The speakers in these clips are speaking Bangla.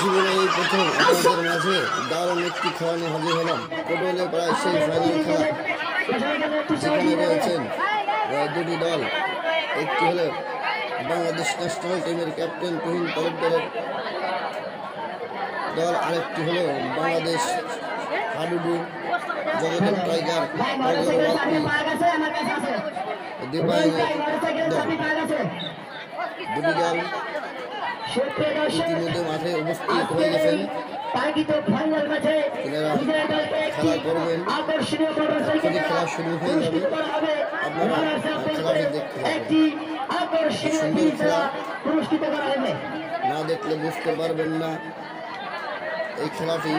জীবনে এই প্রথম আপনাদের মাঝে দারুণ একটি খেলা নিয়ে হাজির হলাম। পটলে প্রায় সেই ফাইনাল খেলা যেখানে রয়েছেন দুটি দল। একটি হলো বাংলাদেশ ন্যাশনাল টিমের ক্যাপ্টেন তুহিন তরফদারের দল, আরেকটি হলো বাংলাদেশ হাডুডু জগতের টাইগার দীপায়নের দল। দুটি দল ইতিমধ্যে মাঠে উপস্থিত হয়ে গেছেন। খেলা করবেন। খেলা শুরু হয়ে যাবে আপনারা খেলাটি দেখতে খেলা না দেখলে বুঝতে পারবেন না এই খেলাটি।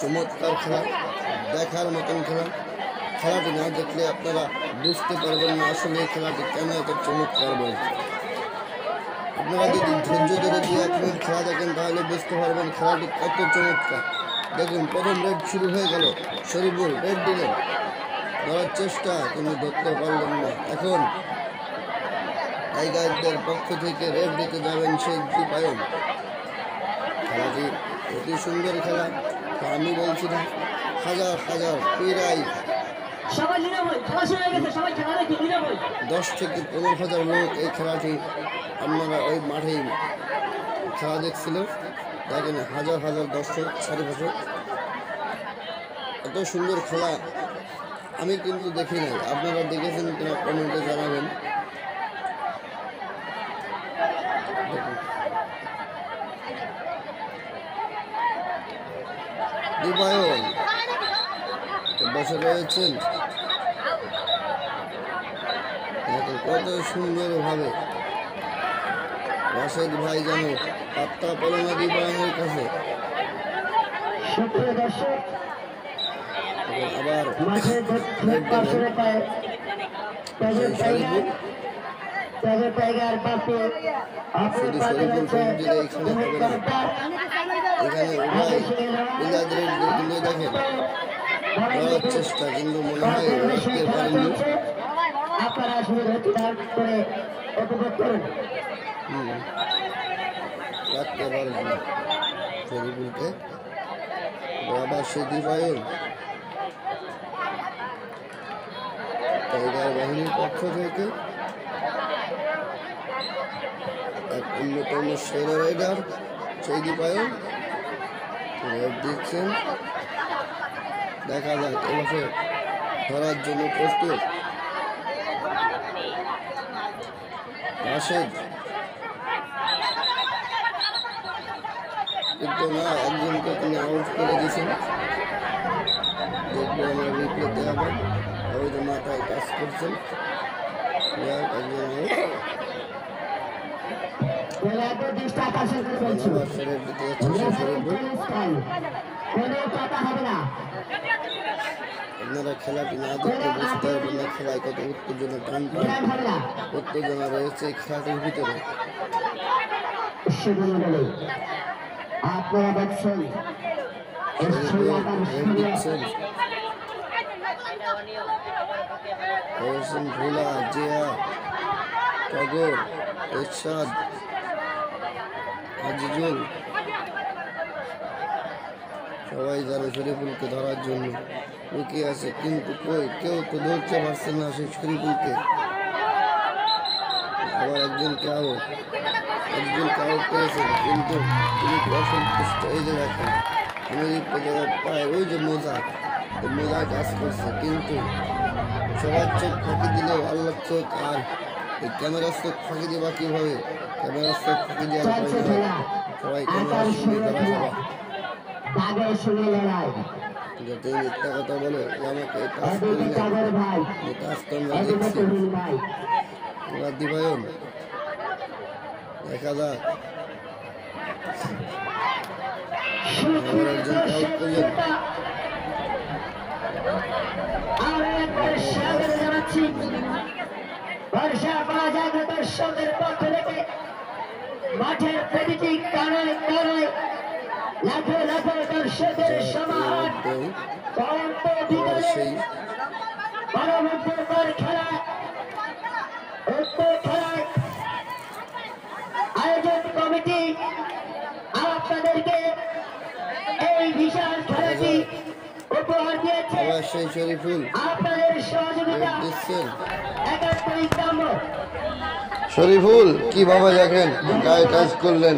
চমৎকার খেলা দেখার মতন খেলা। খেলাটি না দেখলে আপনারা বুঝতে পারবেন না আসলে এই খেলাটি কেন এত চমৎকার বলে আপনারা যদি ধৈর্য ধরে দিয়ে এক মিনিট খেলা দেখেন, তাহলে বুঝতে পারবেন খেলাটি কত চমৎকার। দেখুন, প্রথম রেড শুরু হয়ে গেল। শরীফুল রেড দিলেন। ধরার চেষ্টা, কিন্তু ধরতে পারলেন না। এখন টাইগারদের পক্ষ থেকে রেড দিতে যাবেন সেই দীপায়ন। খেলাটি অতি সুন্দর খেলা আমি বলছি না। হাজার হাজার প্রায় দশ থেকে পনেরো হাজার লোক এই খেলাটি আপনারা ওই মাঠেই খেলা দেখছিল দেখেন হাজার হাজার দর্শক বছর এত সুন্দর খেলা। আমি কিন্তু দেখি নাই। আপনারা দেখেছেন কিনা কমেন্টে জানাবেন। দেখুন। বসে রয়েছেন। দেখেন কত সুন্দরভাবে রাশেদ ভাই যেন পাত্তা পেল না দীপায়নের কাছে আবার টাইগার পাশে পাশে রয়েছে এখানে উভয় দেখেন। করার চেষ্টা কিন্তু মনে হয় রাখতে পারেনি আপনারা শুধু করে উপভোগ করুন। রাখতে টাইগার বাহিনীর পক্ষ থেকে। এক অন্যতম সেরা রাইডার সেই দীপায়ন দিচ্ছেন। দেখা যাক এবছর ধরার জন্য প্রস্তুত। রাশেদ। কিন্তু না, একজনকে তিনি আউট করে দিয়েছেন। দেখব আমরা রিপ্লেতে ওই যে মাথায় কাজ করছেন। একজন out। খেলাতে দৃষ্টি আকর্ষণ করে বলছি। আবার ফেরত দিতে যাচ্ছে সে শরীফুল। কোনো কথা হবে না। আপনারা খেলাটি না দেখতে বুঝতে পারবেন না খেলায় কত উত্তেজনা টান উত্তেজনা রয়েছে খেলাটির ভিতরে। আপনারা দেখছেন ভোলা জিয়া টগর এরশাদ আজিজুল। সবাই জানে শরীফুলকে ধরার জন্য। লুকিয়ে আছে, কিন্তু কই? কেউ তো ধরতে পারছে না সেই শরীফুলকে। আবার একজনকে আউট একজনকে আউট করেছেন কিন্তু তিনি অসন্তুষ্ট এই দেখেন আমেরিকা পায় ওই যে মোজা মোজায় কাজ করছে, কিন্তু সবার চোখ ফাঁকি দিলেও আল্লাহ চোখ আর এই ক্যামেরার চোখ ফাঁকি দেবা কীভাবে? চলছে খেলা। খেলা। লড়াই। মিথ্যা কথা বলে আমাকে এই কাজ এদিকে করি না টাগর ভাই। এই কাজ তো আমরা এদিকে দেখছি। তুহিন দিবায়ন। দেখা যাক। একজন করলেন। বর্ষা পাওয়া দর্শকদের পক্ষ থেকে। মাঠের প্রতিটি কারায় কারায় লাখো লাখো দর্শকের সমাহার পরন্ত বিকালে পরবর্তীবার খেলা উক্ত কমিটি আপনাদেরকে এই বিশাল খেলাটি উপহার দিয়েছে। আপনাদের সহযোগিতা একাত্তরিক নম্বর শরীফুল কীভাবে দেখেন? গায়ে টাচ করলেন।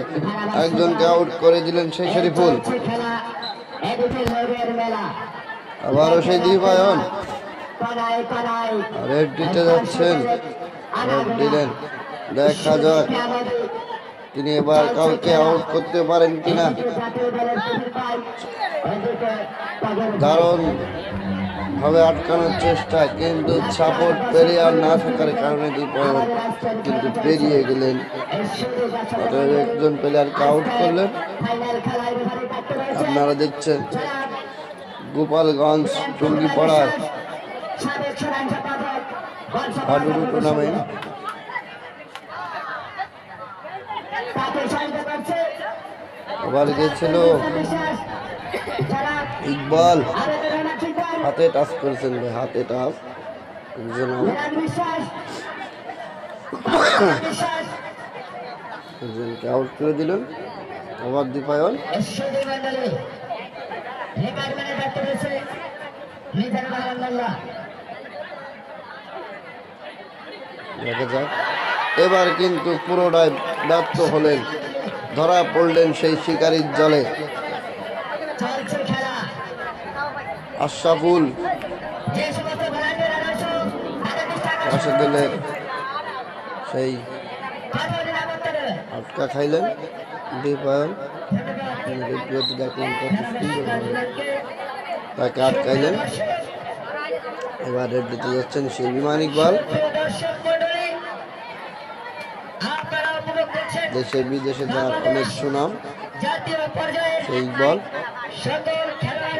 একজনকে আউট করে দিলেন সেই শরীফুল। আবারও সেই পানায় রেড দিতে যাচ্ছেন। রেড দিলেন। দেখা যাক তিনি এবার কাউকে আউট করতে পারেন কিনা। দারুণ। ভাবে আটকানোর চেষ্টা, কিন্তু সাপোর্ট পেরিয়ে আর না থাকার কারণে দীপায়ন কিন্তু পেরিয়ে গেলেন। অতএব একজন প্লেয়ারকে আউট করলেন। আপনারা দেখছেন গোপালগঞ্জ টুঙ্গিপাড়ার হাডুডু টুর্নামেন্ট আবার গেছিল ইকবাল। হাতে টাচ করেছেন ভাই, হাতে টাচ। একজনকে আউট করে দিলেন। দীপায়ন। দেখা যাক। এবার কিন্তু পুরোটাই ব্যর্থ হলেন, ধরা পড়লেন সেই শিকারির জলে চলছে খেলা আশরাফুল। সেই আটকা খাইলেন। তাকে আটকাইলেন। এবার রেড দিতে যাচ্ছেন সেই বিমান ইকবাল দেশে বিদেশে যার অনেক সুনাম। সেই ইকবাল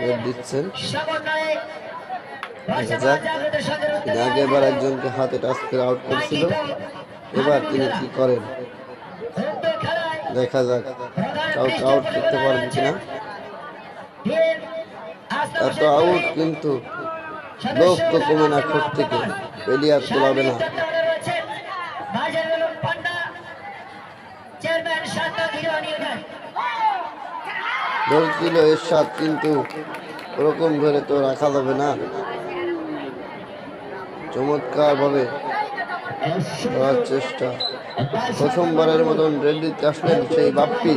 রেড দিচ্ছেন। দেখা যাক। আগে এবার একজনকে হাতে টাচ করে আউট করেছিল। এবার তিনি কি করেন? দেখা যাক। কাউকে আউট করতে পারবেন কিনা? এত আউট কিন্তু লোক তো কমে না খোঁজ থেকে। প্লেয়ার তোলাবে না। নিয়োজন ধরছিল এর সাথ কিন্তু ওরকম ধরে তো রাখা যাবে না। চমৎকার ভাবে করার চেষ্টা। প্রথমবারের মতন রেডিতে আসলেন সেই বাপ্পি।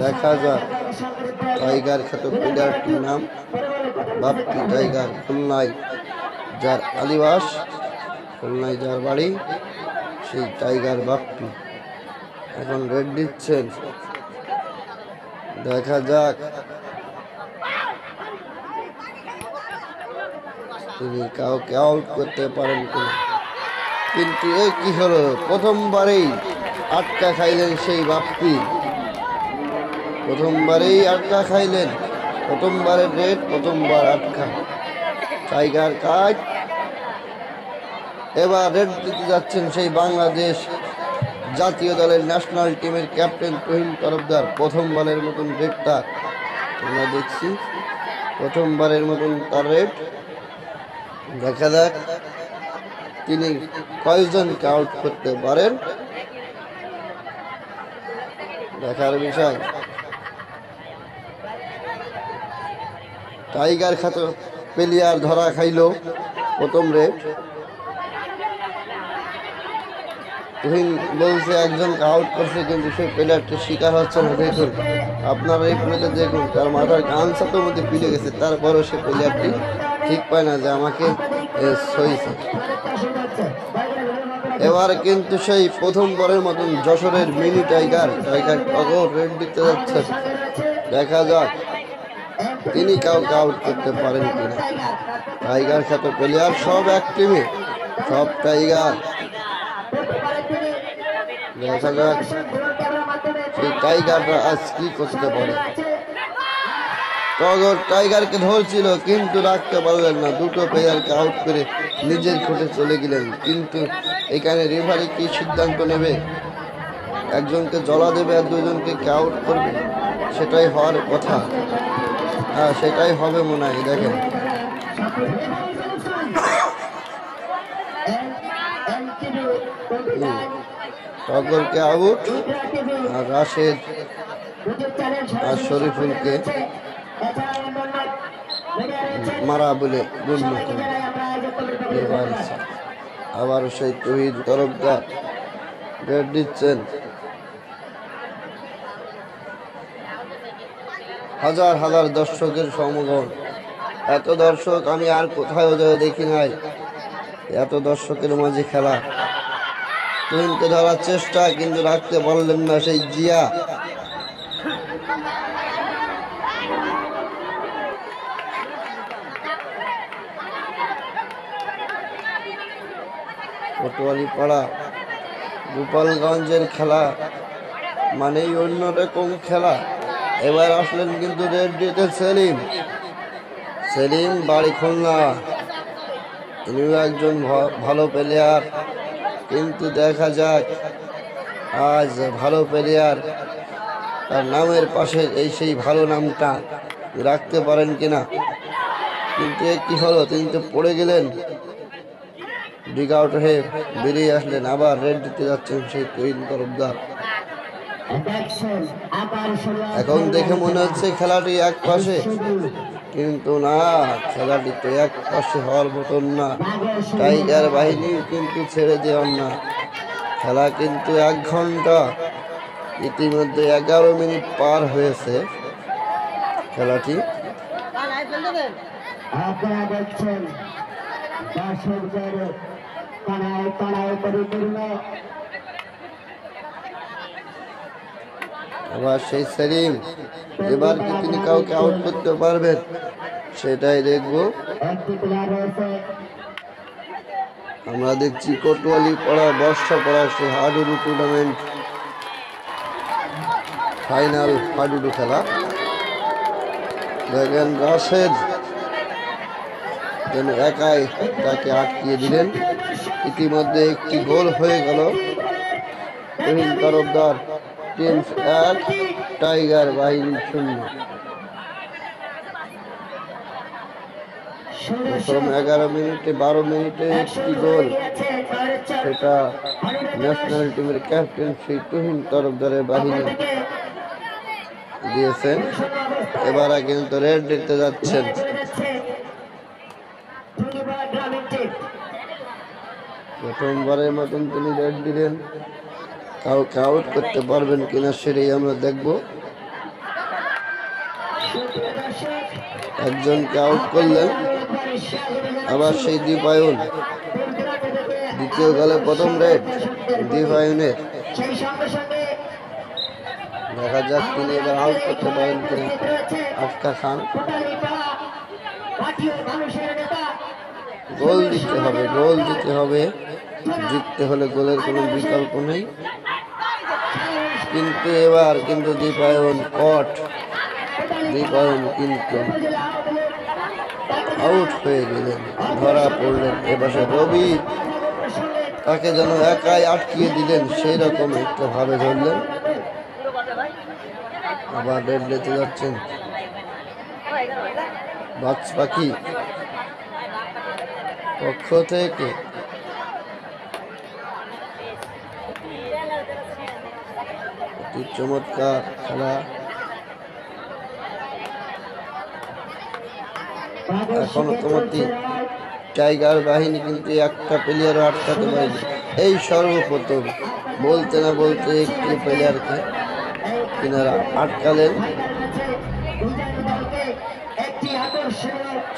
দেখা যাক, টাইগার খ্যাত প্লেয়ারটির নাম? বাপ্পি টাইগার, খুলনায় যার আদিবাস, খুলনায় যার বাড়ি, সেই টাইগার বাপ্পি। এখন রেড দিচ্ছেন। দেখা যাক তিনি কাউকে আউট করতে পারেন কিনা কিন্তু এ কি হলো? প্রথমবারেই আটকা খাইলেন সেই বাপ্পি প্রথমবারেই আটকা খাইলেন। প্রথমবারের রেড প্রথমবার আটকা। টাইগার কাজ। এবার রেড দিতে যাচ্ছেন সেই বাংলাদেশ জাতীয় দলের ন্যাশনাল টিমের ক্যাপ্টেন তুহিন তরফদার। প্রথমবারের মতন রেডটা আমরা দেখছি। প্রথমবারের মতন তার রেড দেখা যাক তিনি কয়জনকে আউট করতে পারেন। দেখার বিষয়। টাইগার খাত, প্লেয়ার ধরা খাইলো প্রথম রেড তুহিন বলছে একজনকে আউট করছে, কিন্তু সেই প্লেয়ারটি শিকার হচ্ছে না, দেখুন। আপনারা এই প্লেতে দেখুন, তার মাথার গান সাথে মধ্যে ফিরে গেছে, তারপরেও সে প্লেয়ারটি ঠিক পায় না যে আমাকে সইছে এবার কিন্তু সেই প্রথমবারের মতন যশোরের mini tiger tiger Togor raid দিতে যাচ্ছে। দেখা যাক, তিনি কাউকে আউট করতে পারেন কিনা। টাইগার খ্যাত প্লেয়ার সব এক টিমে সব টাইগার। দেখা যাক, সেই টাইগাররা আজ কি করতে পারে। টগর টাইগারকে ধরছিল, কিন্তু রাখতে পারলেন না। দুটো প্লেয়ারকে আউট করে নিজের কোর্টে চলে গেলেন। কিন্তু এখানে রেফারি কি সিদ্ধান্ত নেবে? একজনকে জলা দেবে আর দুজনকে কে আউট করবে? সেটাই হওয়ার কথা। হ্যাঁ সেটাই হবে মনে হয়, দেখেন। টগরকে আউট আর রাশেদ আর শরীফুলকে। মারা বলে গণ্য করেন সেই তহিদ তরফদার রেড দিচ্ছেন। হাজার হাজার দর্শকের সমাগম এত দর্শক আমি আর কোথাও দেখি নাই। এত দর্শকের মাঝে খেলা। তুহিনকে ধরার চেষ্টা কিন্তু রাখতে পারলেন না সেই জিয়া। পটোয়ালি পাড়া গোপালগঞ্জের খেলা, মানেই অন্যরকম খেলা। এবার আসলেন কিন্তু রেড সেলিম। সেলিম বাড়ি খুলনা। তিনিও একজন ভালো প্লেয়ার কিন্তু দেখা যাক, আজ ভালো প্লেয়ার তার নামের পাশে এই সেই ভালো নামটা রাখতে পারেন কিনা। কিন্তু কি হলো? তিনি তো পড়ে গেলেন। ডিগ আউট হয়ে বেরিয়ে আসলেন, আবার রেড দিতে যাচ্ছেন সেই তৈরি তরফদার। এখন দেখে মনে হচ্ছে খেলাটি এক পাশে, কিন্তু না, খেলাটি তো এক পাশে হওয়ার মতন না। টাইগার বাহিনী কিন্তু ছেড়ে দেওয়ার না। খেলা কিন্তু এক ঘণ্টা, ইতিমধ্যে এগারো মিনিট পার হয়েছে খেলাটি। আপনারা দেখছেন দর্শকদের পাড়ায় পাড়ায় পরিপূর্ণ। আবার সেই সেলিম এবার কি তিনি কাউকে আউট করতে পারবেন? সেটাই দেখব। আমরা দেখছি কোটওয়ালি পড়া বর্ষা পড়া সে হাডুডু টুর্নামেন্ট ফাইনাল হাডুডু খেলা। দেখেন রাশেদ যেন একাই তাকে আটকিয়ে দিলেন। ইতিমধ্যে একটি গোল হয়ে গেল। রহিম তরফদার টিমস এক, টাইগার বাহিনী শূন্য। এগারো মিনিটে, বারো মিনিটে একটি গোল। সেটা ন্যাশনাল টিমের ক্যাপ্টেন সেই তুহিন তরফদারের বাহিনী দিয়েছেন। এবারে কিন্তু রেড দিতে যাচ্ছেন। প্রথমবারের মতন তিনি রেড দিলেন। কাউকে আউট করতে পারবেন কিনা সেটাই আমরা দেখব। একজনকে আউট করলেন, আবার সেই দীপায়ন। দ্বিতীয় গলে প্রথম রেড, দীপায়নের। দেখা যাক তিনি এবার আউট করতে পারেন কিনা। আফকা খান। গোল দিতে হবে, গোল দিতে হবে। জিততে হলে গোলের কোনো বিকল্প নেই। কিন্তু এবার কিন্তু দীপায়ন কট দীপায়ন কিন্তু আউট হয়ে গেলেন, ধরা পড়লেন এপাশে রবি। তাকে যেন একাই আটকিয়ে দিলেন সেই রকম একটা ভাবে ধরলেন। আবার রেড লেতে যাচ্ছেন। বাজ পাখি পক্ষ থেকে অতি চমৎকার খেলা। এখনও তোমারটি টাইগার বাহিনী কিন্তু একটা প্লেয়ারও আটকাতে পারেনি। এই সর্বপ্রথম, বলতে না বলতে একটি প্লেয়ারকে তিনারা আটকালেন।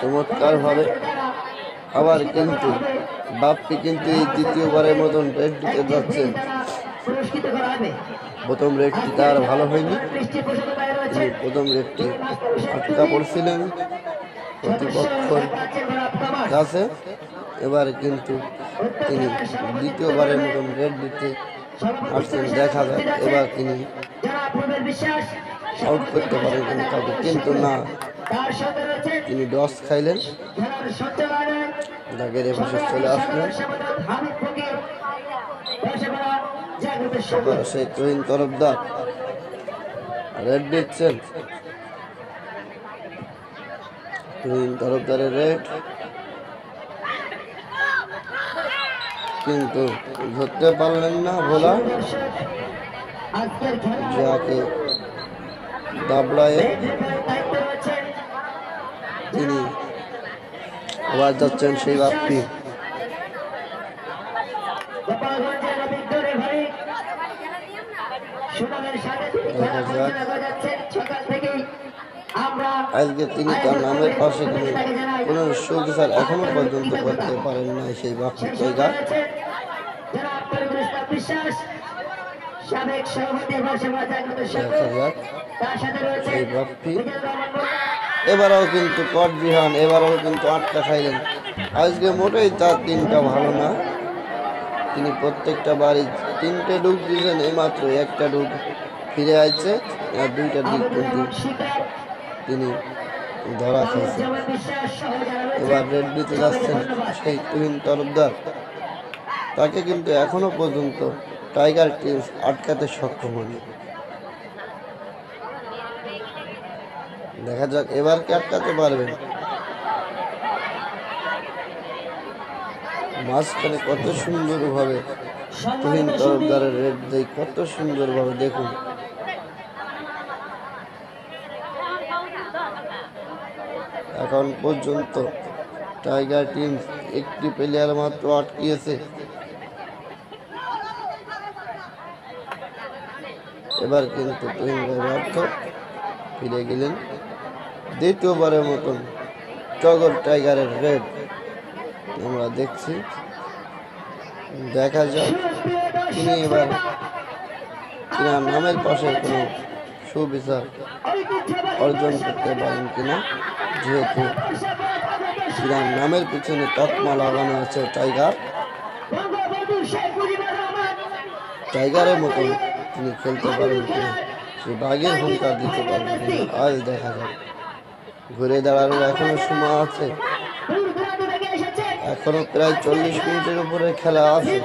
চমৎকার ভাবে আবার কিন্তু বাপ্পি কিন্তু এই দ্বিতীয়বারের মতন রেড দিতে যাচ্ছেন। হবে প্রথম রেডটি তার ভালো হয়নি। প্রথম রেডটি আটকা পড়ছিলেন। প্রতিপক্ষর কাছে। এবার কিন্তু তিনি দ্বিতীয়বারের মতন রেড দিতে আসছেন দেখা যায় এবার তিনি আউট করতে পারেন কিন্তু কাউকে কিন্তু না। তিনি ডস খাইলেন। দাগের এপাশে চলে আসলেন সেই তহিন তরফদার। রেড দিচ্ছেন। তহিন তরফদারের রেড কিন্তু ধরতে পারলেন না ভোলা। যাকে দাবড়ায় তিনি আবার যাচ্ছেন সেই বাপ্পি গোপালগঞ্জের অভিজ্ঞ রেফারি সুনামের সাথে তিনি খেলা পরিচালনা করে যাচ্ছেন সকাল থেকেই আমরা আজকে তিনি তার নামের পাশে কোনো কোনো সুবিচার এখনও পর্যন্ত করতে পারেন না সেই সাথে রয়েছে সেই এবারেও কিন্তু কট বিহান এবারেও কিন্তু আটকা খাইলেন। আজকে মোটেই তার দিনটা ভালো না। তিনি প্রত্যেকটা বাড়ি তিনটে ডুব দিয়েছেন এইমাত্র একটা ডুব ফিরে আসছে আর দুইটা দিক কিন্তু তিনি ধরা রয়েছে এবার রেড দিতে যাচ্ছেন সেই তুহিন তরফদার। তাকে কিন্তু এখনও পর্যন্ত টাইগার টিমস আটকাতে সক্ষম হয়নি। দেখা যাক, এবার কি আটকাতে পারবেন মাঝখানে কত সুন্দরভাবে তুহিন তরফদারের রেড দেয়, কত সুন্দরভাবে দেখুন। এখন পর্যন্ত টাইগার টিম একটি প্লেয়ার মাত্র আটকিয়েছে। এবার কিন্তু ফিরে গেলেন দ্বিতীয়বারের মতন টগর টাইগারের রেড। আমরা দেখছি, দেখা যাক তিনি এবার তিনার নামের পাশে কোনো সুবিচার অর্জন করতে পারেন কিনা। যেহেতু তিনার নামের পিছনে তকমা লাগানো আছে টাইগার। টাইগারের মতো তিনি খেলতে পারেন কিনা সে বাঘের হুঙ্কার দিতে পারেন কিনা আজ দেখা যাক। ঘুরে দাঁড়ানোর এখনও সময় আছে। এখনও প্রায় চল্লিশ মিনিটের উপরে খেলা আছে।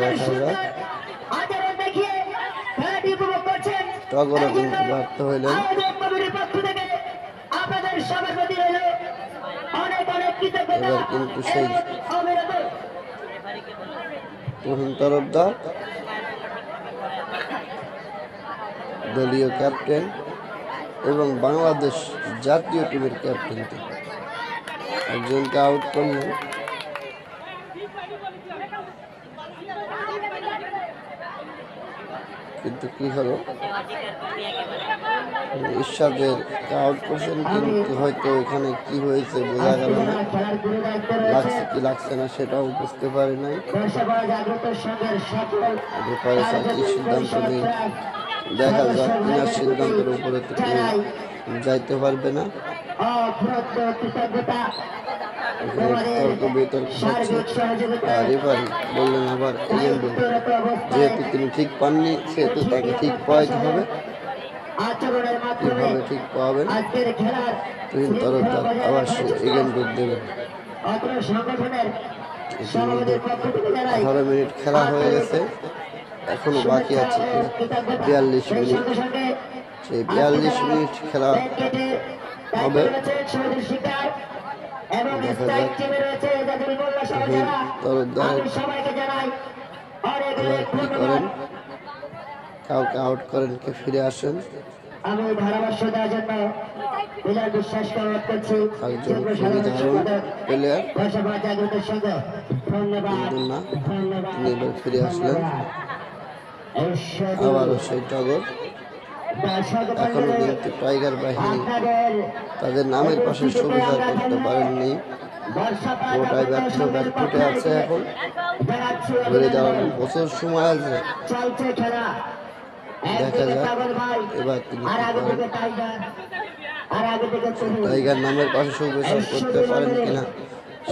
দেখা যাক। টগরও কিন্তু ব্যর্থ হইলেন আয়োজক কমিটির পক্ষ থেকে আপনাদের সবার প্রতি রইল অনেক অনেক কৃতজ্ঞতা এবার কিন্তু সেই তরুণ তরফদার দলীয় ক্যাপ্টেন এবং বাংলাদেশ জাতীয় টিমের ক্যাপ্টেন একজনকে আউট করলেন। কিন্তু কি হলো? ঈশ্বরের আউট করছেন কিন্তু হয়তো এখানে কি হয়েছে বোঝা গেল না। লাগছে কি লাগছে না সেটাও বুঝতে পারি নাই। ব্যাপারে সিদ্ধান্ত নেই দেখা যাক কিনার সিদ্ধান্তের উপরে তো যাইতে পারবে না। তর্ক বিতর্ক এবার বললেন আবার যেহেতু তিনি ঠিক পাননি সেহেতু তাকে ঠিক পাওয়াইতে হবে কীভাবে ঠিক খেলার তুহিন তরফদার আবার সে এজেন্ট দেবেন আঠারো মিনিট খেলা হয়ে গেছে এখনও বাকি আছে বিয়াল্লিশ মিনিট সেই বিয়াল্লিশ মিনিট খেলা হবে। দায়িত্বে রয়েছে সমিতির শিকার এবং স্থায়ী টিমে রয়েছে জাদুল মোল্লা সহ যারা। আমি সবাইকে জানাই অনেক অনেক ধন্যবাদ। কাউকে আউট করেন কে ফিরে আসেন? আমি ধারাভাষ্য দেওয়ার জন্য বিলাল বিশ্বাসকে অনুরোধ করছি। প্লেয়ার ধন্যবাদ। ধন্যবাদ। ফিরে আসলেন। আবারও সেই টগর। এখনও মণ্ডলী, টাইগার বাহিনী তাদের নামের পাশে সুবিচার করতে পারেননি। সংঘের আছে এখন। ঘুরে। দাঁড়ানোর প্রচুর সময় আছে। দেখা যাক। এবার টাইগার নামের পাশে সুবিচার করতে পারেন কিনা।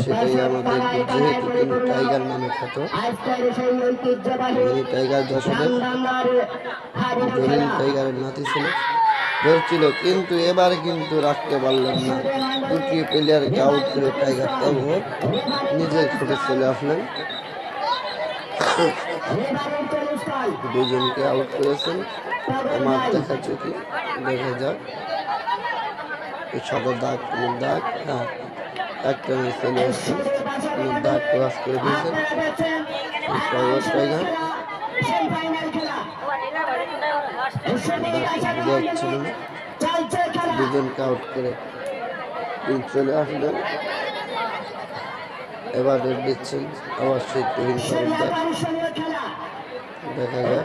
সেটাই আমাদের যেহেতু তিনি টাইগার নামে খ্যাত টাইগার যশোরের জলিল টাইগারের নাতি ছিল। ধরছিল কিন্তু এবার কিন্তু রাখতে পারলেন না। দুটি প্লেয়ারকে আউট করে টাইগার তবু নিজের খুঁটে চলে আসলেন। দুজনকে আউট করেছেন। আমার দেখাচ্ছে কি দেখা যাক। এই সাদা দাগ দাগ হ্যাঁ। একটা চলে আসছেন কোনো ক্রস করে খেলা দাগ না দুজনকে আউট করে চলে আসলেন। এবার দিচ্ছেন। সেই তুহিন তরফদার দেখা যায়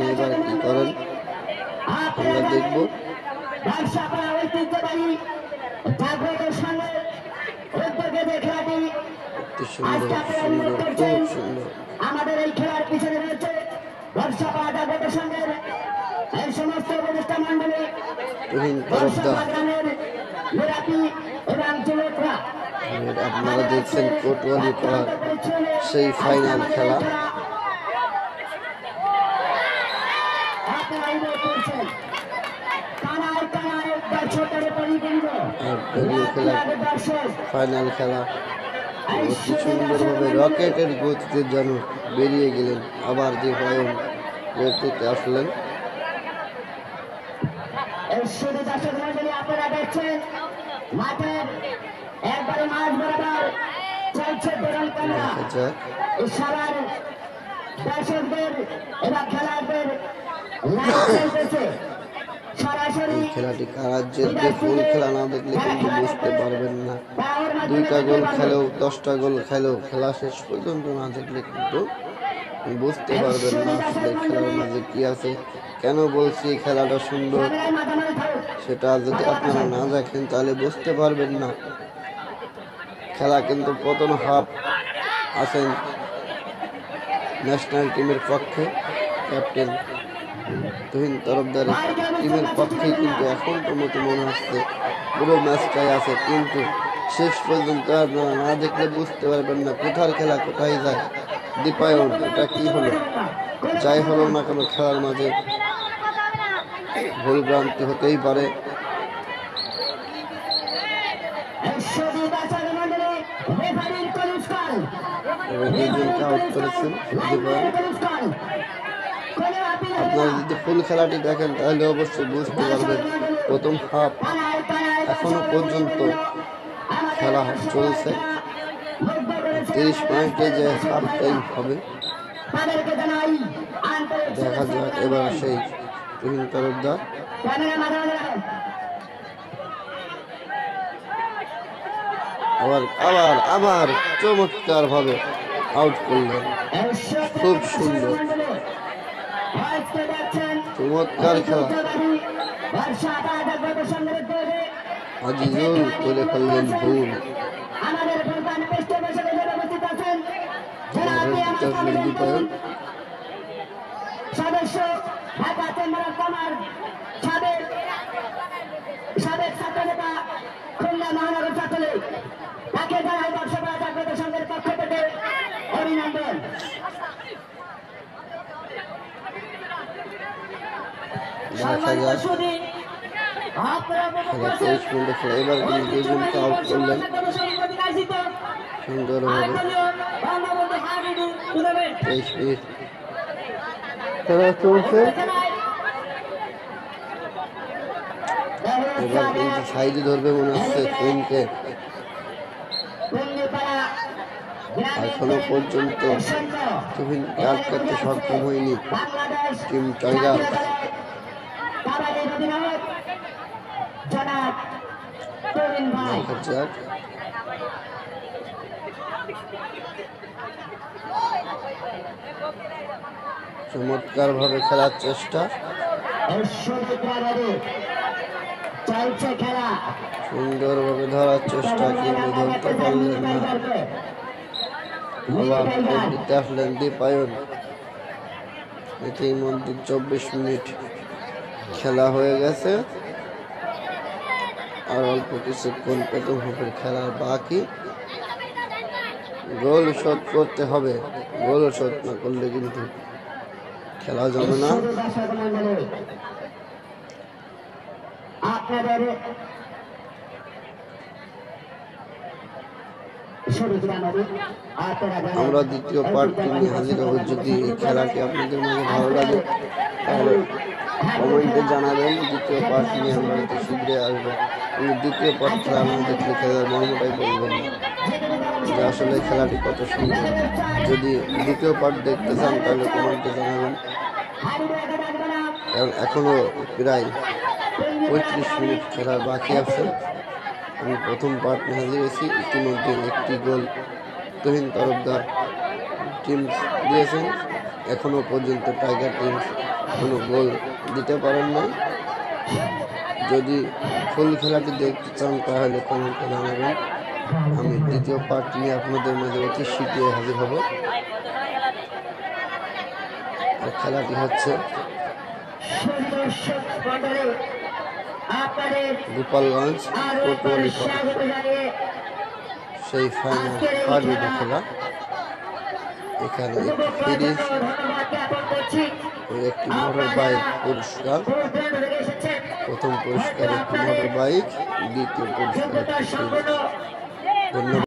এবার কি করেন? আমরা দেখব। ঐতিহ্যবাহী জাগ্রতের সঙ্গে উদ্যোগে যে খেলাটি খুব আমাদের এই খেলার পিছনে রয়েছে ব্যবসা করা জাগ্রতের সঙ্গে এই সমস্ত উপদেষ্টা মন্ডলী গ্রামের মেরাপি এবং যুবকরা। আপনারা দেখছেন কোটওয়ালি পাড়ার সেই ফাইনাল খেলা আপনারা এবার করছেন কানায় কানায় দর্শকের পরিবন্ধ আর খেলা ফাইনাল খেলা। অতি সুন্দরভাবে রকেটের গতিতে যেন বেরিয়ে গেলেন। আবার যে ভয়ন গতিতে আসলেন। এই শুধু দর্শক মন্ডলী আপনারা দেখছেন মাঠের একবারে মাঝ বরাবর চলছে বেরল কামরা ইশারার দর্শকদের এবং খেলোয়াড়দের লাইভ চলতেছে। সরাসরি এই খেলাটি কারার জেতে ফুল খেলা না দেখলে কিন্তু বুঝতে পারবেন না। দুইটা গোল খেলেও দশটা গোল খেলেও খেলা শেষ পর্যন্ত না দেখলে কিন্তু বুঝতে পারবেন না আসলে খেলার মাঝে কি আছে। কেন বলছি খেলাটা সুন্দর? সেটা যদি আপনারা না দেখেন তাহলে বুঝতে পারবেন না। খেলা কিন্তু প্রথম হাফ আছেন ন্যাশনাল টিমের পক্ষে ক্যাপ্টেন। তুহিন তরফদারের টিমের পক্ষে কিন্তু এখন তো মতো মনে হচ্ছে পুরো ম্যাচটাই আছে কিন্তু শেষ পর্যন্ত আপনারা না দেখলে বুঝতে পারবেন না কোথার খেলা কোথায় যায়। দীপায়ন এটা কি হলো? যাই হলো না কেন খেলার মাঝে ভুল ভ্রান্তি হতেই পারে। এবং দুজনকে আউট করেছেন দীপায়ন কলিস্কাল কোনো আপিল হবে আপনারা যদি ফুল খেলাটি দেখেন, তাহলে অবশ্যই বুঝতে পারবেন প্রথম হাফ কানায় কানায় এখনও পর্যন্ত খেলা চলছে। তিরিশ মিনিটে যে হাফ টাইম হবে, দেখা যাক এবার সেই তুহিন তরফদার আবার আবার আবার চমৎকার ভাবে আউট করলেন। খুব সুন্দর। চমৎকার খেলা। আজিজুল করে ফেললেন ভুল। আমাদের প্রধান পৃষ্ঠপোষকের জন্য উপস্থিত আছেন। তেইশ খেলা এবার কিন্তু দুজনকে আউট করলেন। সুন্দরভাবে তেইশ মিনিট। খেলা চলছে। এবার কিন্তু সাইডে ধরবে মনে হচ্ছে ট্রেনকে এখনও পর্যন্ত তুহিন আটকাতে সক্ষম হয়নি। Team tiger. ভাই চমৎকার ভাবে খেলার চেষ্টা। সুন্দর ভাবে ধরার চেষ্টা কিন্তু ধরতে পারলেন না। আবার দিতে আসলেন দীপায়ন। ইতিমধ্যে চব্বিশ মিনিট খেলা হয়ে গেছে। আর অল্প কিছুক্ষণ প্রথম হাফের খেলার বাকি। গোল শোধ করতে হবে গোল শোধ না করলে কিন্তু খেলা যাবে না। আপনাদের। আমরা দ্বিতীয় পার্টটি নিয়ে হাজির হব যদি এই খেলাটি আপনাদের মাঝে ভালো লাগে তাহলে কমেন্টে জানাবেন। দ্বিতীয় পার্ট নিয়ে আমরা শীঘ্রই আসব। কিন্তু দ্বিতীয় খেলা না দেখলে খেলার মর্মটাই বলবেন না যে আসলে খেলাটি কত সুন্দর। যদি দ্বিতীয় পার্ট দেখতে চান, তাহলে কমেন্টে জানাবেন। কারণ এখনও প্রায় পঁয়ত্রিশ মিনিট খেলার বাকি আছে। আমি প্রথম পার্ট নিয়ে দিয়েছি ইতিমধ্যে একটি গোল তহিন তরফদার টিম দিয়েছেন। এখনও পর্যন্ত টাইগার টিম কোনো গোল দিতে পারেন নাই। যদি ফুল খেলাটি দেখতে চান তাহলে কমেন্টে জানাবেন। আমি দ্বিতীয় পার্ট নিয়ে আপনাদের মাঝে অতি শীঘ্রই হাজির হব। আর খেলাটি হচ্ছে গোপালগঞ্জ জানিয়ে সেই ফাইনাল খেলা। এখানে ফ্রিজ একটি মোটর বাইক পুরস্কার প্রথম পুরস্কার একটি মোটর বাইক দ্বিতীয় পুরস্কার একটি ধন্যবাদ।